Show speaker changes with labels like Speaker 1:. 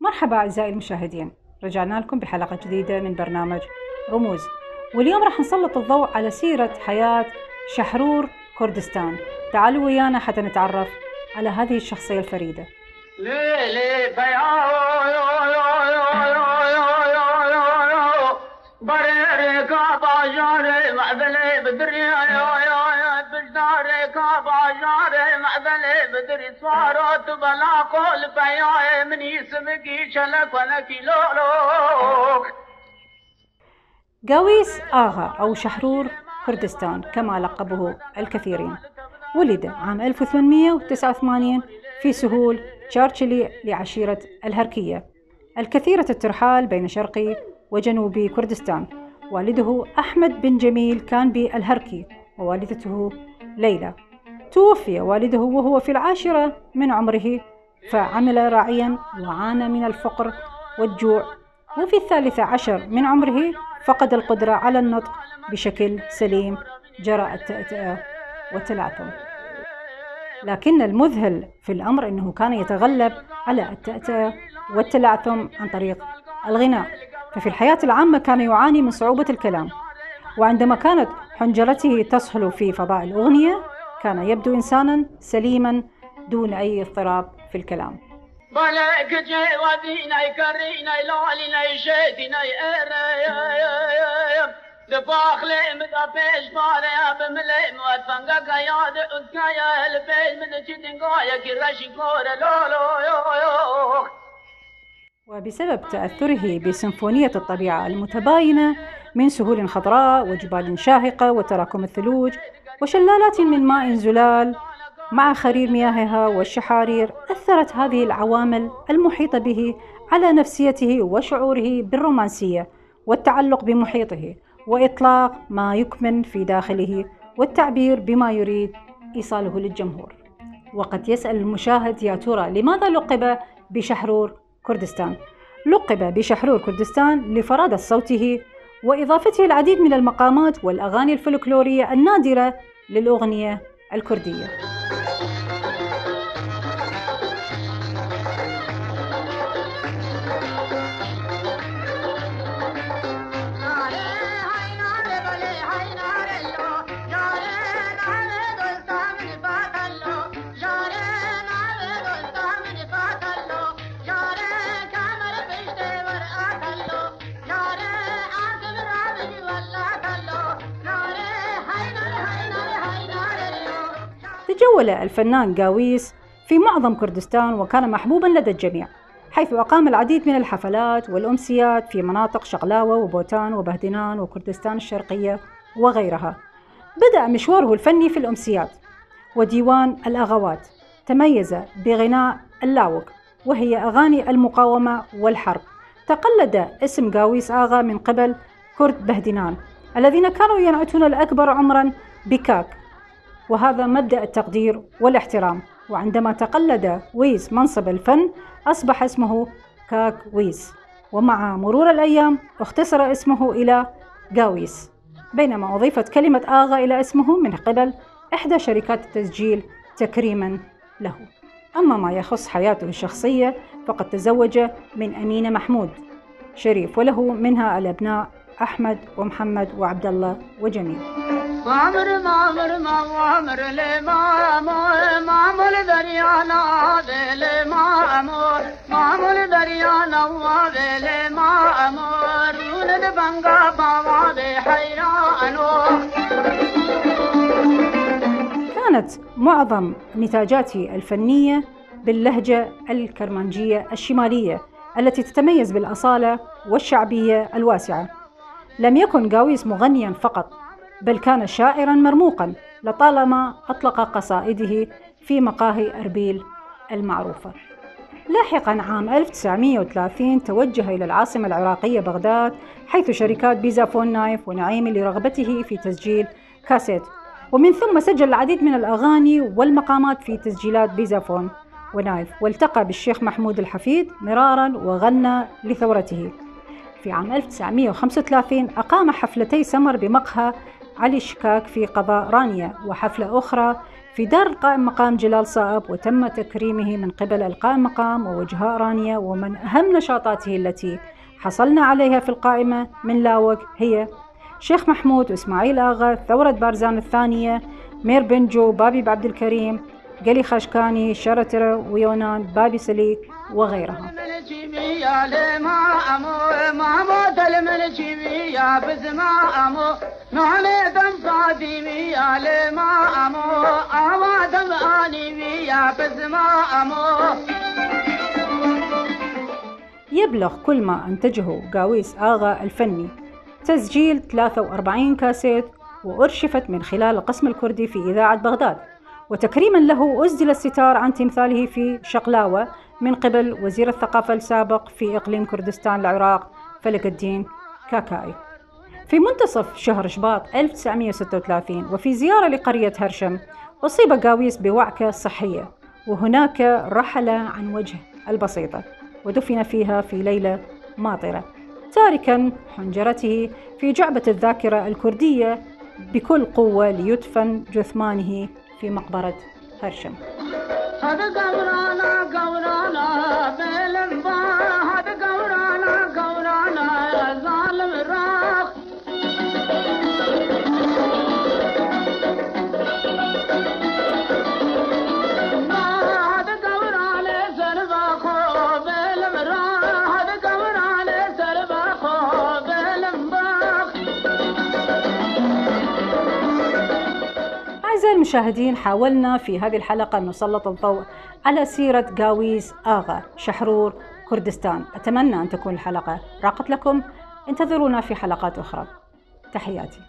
Speaker 1: مرحبا أعزائي المشاهدين رجعنا لكم بحلقة جديدة من برنامج رموز واليوم راح نسلط الضوء على سيرة حياة شحرور كردستان تعالوا ويانا حتى نتعرف على هذه الشخصية الفريدة
Speaker 2: بدري لولو۔
Speaker 1: قاويس آغا أو شحرور كردستان كما لقبه الكثيرين ولد عام 1889 في سهول تشارشلي لعشيرة الهركية الكثيرة الترحال بين شرقي وجنوب كردستان والده أحمد بن جميل كان بالهركي ووالدته ليلى. توفي والده وهو في العاشرة من عمره فعمل راعيا وعانى من الفقر والجوع. وفي الثالثة عشر من عمره فقد القدرة على النطق بشكل سليم. جرى التأتأة والتلعثم لكن المذهل في الأمر أنه كان يتغلب على التأتأة والتلعثم عن طريق الغناء. ففي الحياة العامة كان يعاني من صعوبة الكلام. وعندما كانت حنجرته تصهل في فضاء الأغنية. كان يبدو إنسانا سليما دون أي اضطراب في الكلام. وبسبب تأثره بسيمفونية الطبيعة المتباينة من سهول خضراء وجبال شاهقة وتراكم الثلوج وشلالات من ماء زلال مع خرير مياهها والشحارير أثرت هذه العوامل المحيطة به على نفسيته وشعوره بالرومانسية والتعلق بمحيطه وإطلاق ما يكمن في داخله والتعبير بما يريد إيصاله للجمهور. وقد يسأل المشاهد يا ترى لماذا لقب بشحرور كردستان. لقب بشحرور كردستان لفرادة صوته وإضافته العديد من المقامات والأغاني الفلكلورية النادرة للأغنية الكردية. تجول الفنان قاويس في معظم كردستان وكان محبوبا لدى الجميع حيث أقام العديد من الحفلات والأمسيات في مناطق شغلاوة وبوتان وبهدنان وكردستان الشرقية وغيرها. بدأ مشواره الفني في الأمسيات وديوان الأغوات تميز بغناء اللاوك وهي أغاني المقاومة والحرب. تقلد اسم قاويس آغا من قبل كرد بهدنان الذين كانوا ينعتون الأكبر عمرا بكاك. وهذا مبدأ التقدير والاحترام. وعندما تقلد ويس منصب الفن أصبح اسمه كاك ويس. ومع مرور الأيام اختصر اسمه إلى كاويس بينما أضيفت كلمة آغا إلى اسمه من قبل إحدى شركات التسجيل تكريما له. أما ما يخص حياته الشخصية فقد تزوج من أمينة محمود. شريف وله منها الأبناء أحمد ومحمد وعبد الله وجميل
Speaker 2: مامر مامر لي مامر مامر دريانا دل مامر مامر دريانا ودل مامر ولد بنگا بابا بحيرانو
Speaker 1: كانت معظم نتاجاته الفنية باللهجة الكرمانجية الشمالية التي تتميز بالأصالة والشعبية الواسعة. لم يكن قاويس مغنيا فقط بل كان شاعرا مرموقا لطالما أطلق قصائده في مقاهي أربيل المعروفة لاحقا عام 1930 توجه إلى العاصمة العراقية بغداد حيث شركات بيزافون نايف ونعيم لرغبته في تسجيل كاسيت. ومن ثم سجل العديد من الأغاني والمقامات في تسجيلات بيزافون ونايف. والتقى بالشيخ محمود الحفيد مرارا وغنى لثورته. في عام 1935 أقام حفلتي سمر بمقهى علي شكاك في قضاء رانيا وحفلة أخرى في دار القائم مقام جلال صائب وتم تكريمه من قبل القائم مقام ووجهاء رانية ومن أهم نشاطاته التي حصلنا عليها في القائمة من لاوك هي شيخ محمود وإسماعيل آغا ثورة بارزان الثانية مير بنجو بابي بعبد الكريم قلي خشكاني شرتر ويونان بابي سليك وغيرها. يبلغ كل ما أنتجه قاويس آغا الفني. تسجيل 43 كاسيت وأرشفت من خلال القسم الكردي في إذاعة بغداد. وتكريما له أسدل الستار عن تمثاله في شقلاوة من قبل وزير الثقافة السابق في إقليم كردستان العراق فلك الدين كاكاي. في منتصف شهر شباط 1936 وفي زيارة لقرية هرشم أصيب قاويس بوعكة صحية وهناك رحل عن وجه البسيطة ودفن فيها في ليلة ماطرة. تاركا حنجرته في جعبة الذاكرة الكردية بكل قوة ليدفن جثمانه في مقبرة هرشم. هذا المشاهدين حاولنا في هذه الحلقة أن نسلط الضوء على سيرة قاويس آغا شحرور كردستان. أتمنى أن تكون الحلقة راقت لكم. انتظرونا في حلقات أخرى. تحياتي.